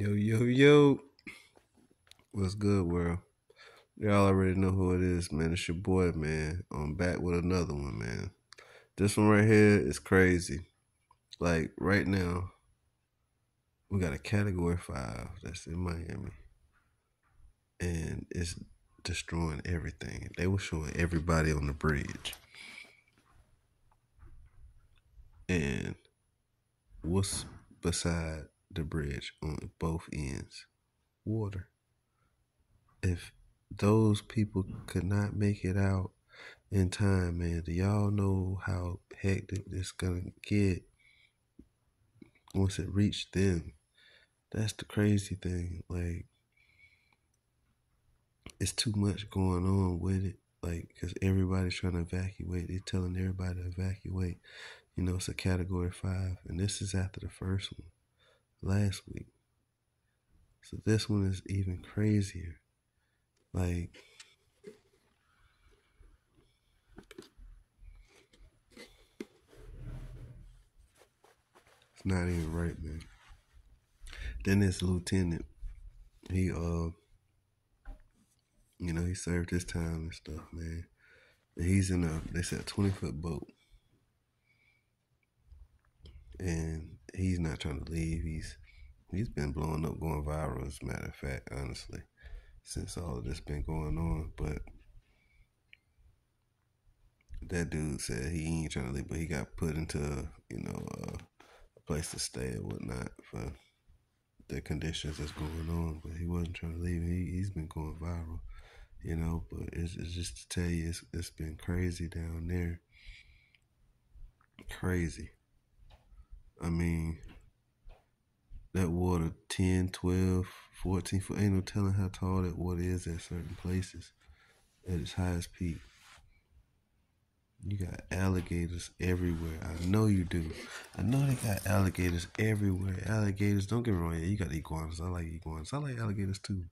Yo, yo, yo. What's good, world? Y'all already know who it is, man. It's your boy, man. I'm back with another one, man. This one right here is crazy. Like, right now, we got a category five that's in Miami. And it's destroying everything. They were showing everybody on the bridge. And what's beside the bridge on both ends? Water. If those people could not make it out in time, man, do y'all know how hectic it's gonna get once it reached them? That's the crazy thing. Like, it's too much going on with it. Like, because everybody's trying to evacuate. They're telling everybody to evacuate. You know, it's a category five. And this is after the first one last week. So this one is even crazier. Like, it's not even right, man. Then this lieutenant, he uh, you know, he served his time and stuff, man. He's in a they said twenty foot boat, and he's not trying to leave. He's he's been blowing up, going viral. As a matter of fact, honestly, since all of this been going on, but that dude said he ain't trying to leave, but he got put into you know a place to stay and whatnot for the conditions that's going on. But he wasn't trying to leave. He he's been going viral, you know. But it's, it's just to tell you, it's it's been crazy down there. Crazy. I mean, that water 10, 12, 14 foot, ain't no telling how tall that water is at certain places at its highest peak. You got alligators everywhere. I know you do. I know they got alligators everywhere. Alligators, don't get me wrong, you got iguanas. I like iguanas. I like alligators too.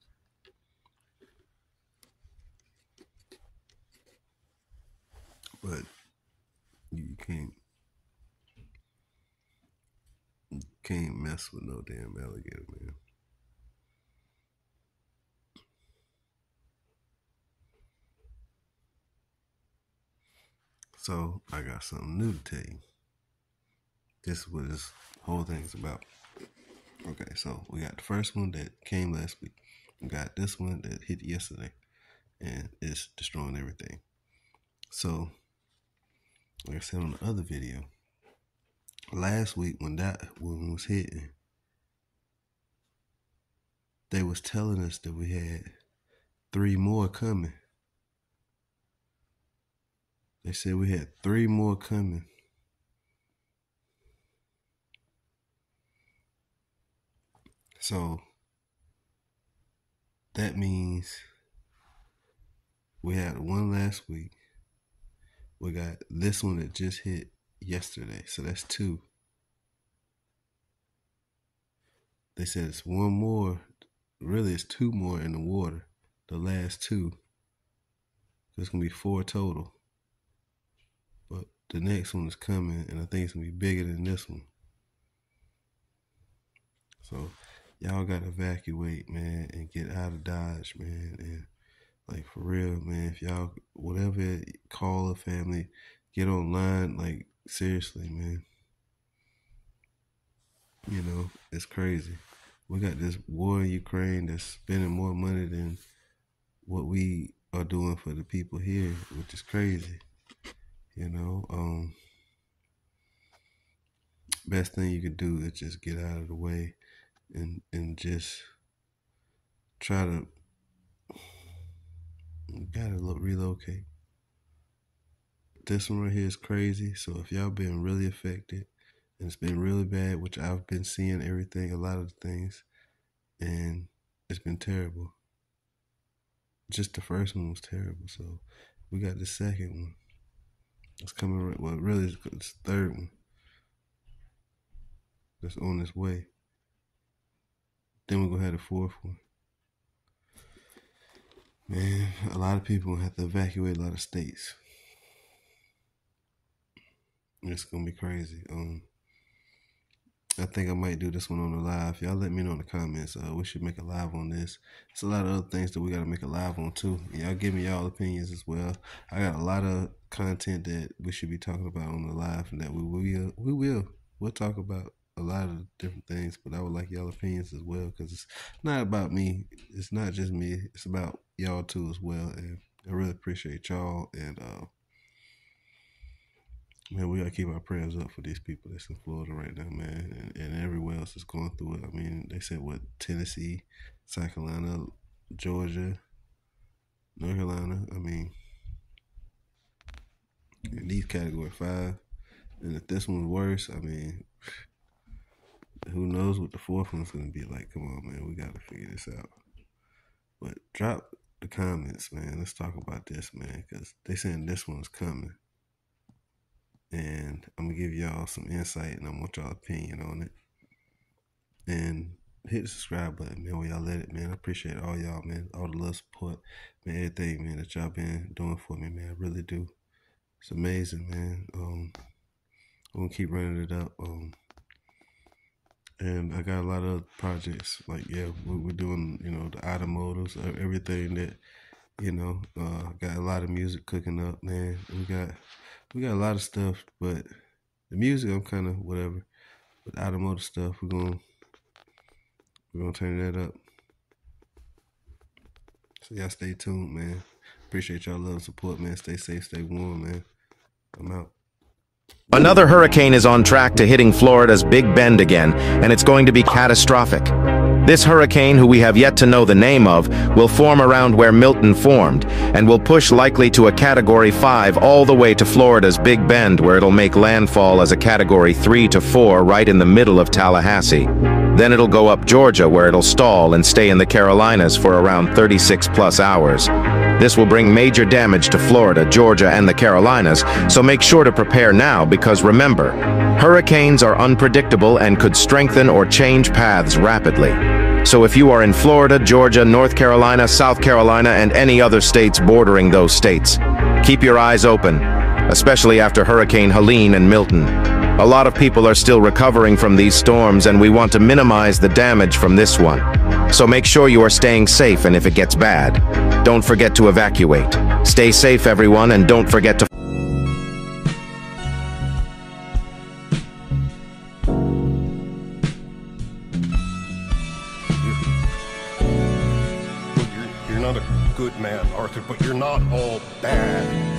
But you can't you can't mess with no damn alligator, man. So I got something new to tell you. This is what this whole thing's about. Okay, so we got the first one that came last week. We got this one that hit yesterday, and it's destroying everything. So, like I said on the other video, last week when that one was hitting, they was telling us that we had three more coming. They said we had three more coming. So that means we had one last week. We got this one that just hit yesterday. So that's two. They said it's one more. Really, it's two more in the water. The last two. There's going to be four total. But the next one is coming, and I think it's going to be bigger than this one. So y'all got to evacuate, man, and get out of Dodge, man. And like for real, man, if y'all, whatever, call a family, get online, like seriously, man. You know, it's crazy. We got this war in Ukraine that's spending more money than what we are doing for the people here, which is crazy. You know, um, best thing you can do is just get out of the way and and just try to gotta relocate. This one right here is crazy. So if y'all been really affected and it's been really bad, which I've been seeing everything, a lot of things, and it's been terrible. Just the first one was terrible. So we got the second one. It's coming. right. Well, really, it's the third one that's on its way. Then we're gonna have the fourth one. Man, a lot of people have to evacuate a lot of states. It's gonna be crazy. Um, I think I might do this one on the live. Y'all let me know in the comments. Uh, we should make a live on this. It's a lot of other things that we got to make a live on too. Y'all give me y'all opinions as well. I got a lot of content that we should be talking about on the live, and that we will. We will. We'll talk about a lot of different things, but I would like y'all opinions as well because it's not about me. It's not just me. It's about y'all too as well, and I really appreciate y'all and. uh Man, we gotta keep our prayers up for these people that's in Florida right now, man, and, and everywhere else is going through it. I mean, they said what Tennessee, South Carolina, Georgia, North Carolina. I mean, in these category five, and if this one's worse, I mean, who knows what the fourth one's gonna be like? Come on, man, we gotta figure this out. But drop the comments, man. Let's talk about this, man, because they saying this one's coming and I'm gonna give y'all some insight and I want y'all opinion on it. And hit the subscribe button, man, y'all let it, man. I appreciate all y'all, man. All the love, support, man, everything, man, that y'all been doing for me, man. I really do. It's amazing, man. Um, I'm gonna keep running it up. Um, and I got a lot of projects. Like, yeah, we're doing, you know, the automotives, everything that, you know, uh, got a lot of music cooking up, man. We got we got a lot of stuff, but the music I'm kind of whatever. But the automotive stuff, we're gonna we're gonna turn that up. So y'all stay tuned, man. Appreciate y'all love and support, man. Stay safe, stay warm, man. I'm out. Another hurricane is on track to hitting Florida's Big Bend again, and it's going to be catastrophic. This hurricane, who we have yet to know the name of, will form around where Milton formed, and will push likely to a Category 5 all the way to Florida's Big Bend, where it'll make landfall as a Category 3 to 4 right in the middle of Tallahassee. Then it'll go up Georgia, where it'll stall and stay in the Carolinas for around 36 plus hours. This will bring major damage to Florida, Georgia, and the Carolinas, so make sure to prepare now because remember, hurricanes are unpredictable and could strengthen or change paths rapidly. So if you are in Florida, Georgia, North Carolina, South Carolina, and any other states bordering those states, keep your eyes open, especially after Hurricane Helene and Milton. A lot of people are still recovering from these storms and we want to minimize the damage from this one. So make sure you are staying safe and if it gets bad, don't forget to evacuate. Stay safe everyone and don't forget to You're not a good man, Arthur, but you're not all bad.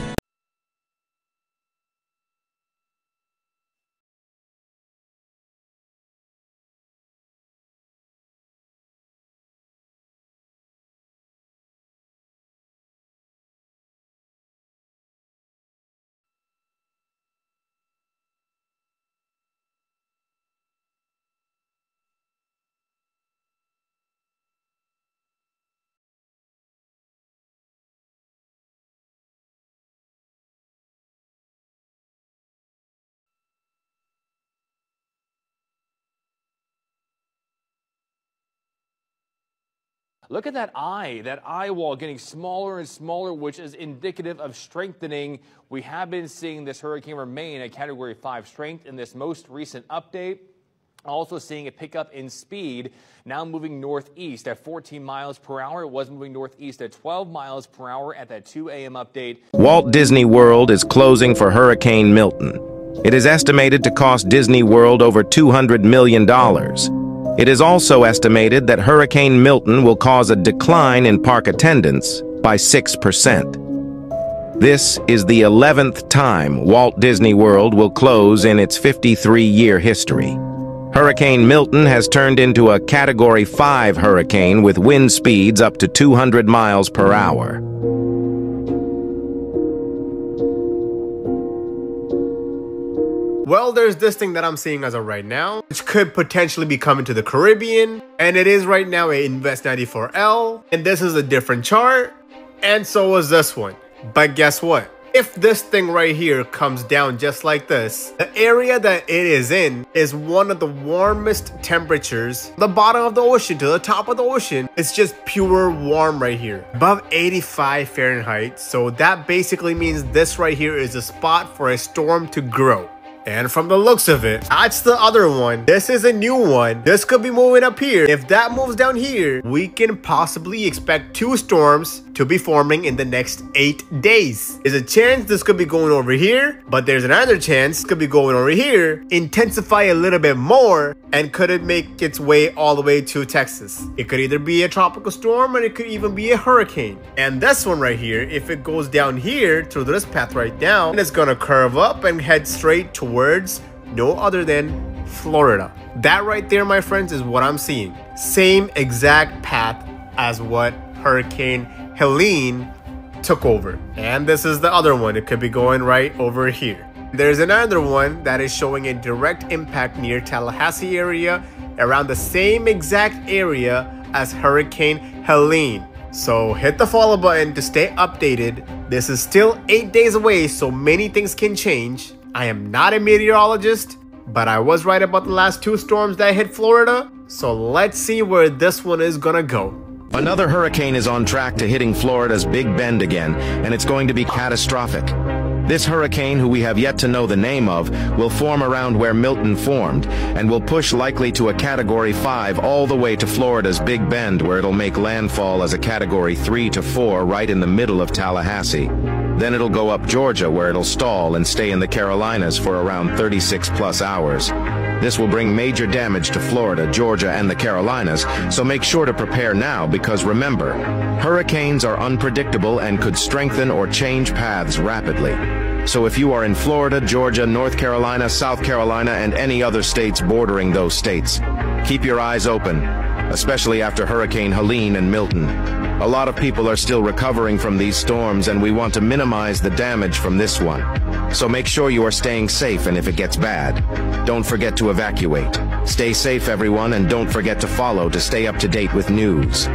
Look at that eye, that eye wall getting smaller and smaller, which is indicative of strengthening. We have been seeing this hurricane remain at Category 5 strength in this most recent update. Also seeing a pickup in speed, now moving northeast at 14 miles per hour. It was moving northeast at 12 miles per hour at that 2 a.m. update. Walt Disney World is closing for Hurricane Milton. It is estimated to cost Disney World over $200 million. It is also estimated that Hurricane Milton will cause a decline in park attendance by 6%. This is the 11th time Walt Disney World will close in its 53-year history. Hurricane Milton has turned into a Category 5 hurricane with wind speeds up to 200 miles per hour. Well, there's this thing that I'm seeing as of right now, which could potentially be coming to the Caribbean, and it is right now a Invest 94L, and this is a different chart, and so was this one. But guess what? If this thing right here comes down just like this, the area that it is in is one of the warmest temperatures. The bottom of the ocean to the top of the ocean, it's just pure warm right here. Above 85 Fahrenheit, so that basically means this right here is a spot for a storm to grow. And from the looks of it, that's the other one. This is a new one. This could be moving up here. If that moves down here, we can possibly expect two storms to be forming in the next eight days. There's a chance this could be going over here, but there's another chance could be going over here, intensify a little bit more, and could it make its way all the way to Texas? It could either be a tropical storm or it could even be a hurricane. And this one right here, if it goes down here through this path right down, it's gonna curve up and head straight towards no other than Florida. That right there, my friends, is what I'm seeing. Same exact path as what Hurricane Helene took over. And this is the other one. It could be going right over here. There's another one that is showing a direct impact near Tallahassee area around the same exact area as Hurricane Helene. So hit the follow button to stay updated. This is still eight days away, so many things can change. I am not a meteorologist, but I was right about the last two storms that hit Florida. So let's see where this one is gonna go. Another hurricane is on track to hitting Florida's Big Bend again, and it's going to be catastrophic. This hurricane, who we have yet to know the name of, will form around where Milton formed, and will push likely to a Category 5 all the way to Florida's Big Bend, where it'll make landfall as a Category 3 to 4 right in the middle of Tallahassee. Then it'll go up Georgia, where it'll stall and stay in the Carolinas for around 36 plus hours. This will bring major damage to Florida, Georgia, and the Carolinas, so make sure to prepare now because remember, hurricanes are unpredictable and could strengthen or change paths rapidly. So if you are in Florida, Georgia, North Carolina, South Carolina, and any other states bordering those states, keep your eyes open, especially after Hurricane Helene and Milton. A lot of people are still recovering from these storms and we want to minimize the damage from this one. So make sure you are staying safe and if it gets bad, don't forget to evacuate. Stay safe everyone and don't forget to follow to stay up to date with news.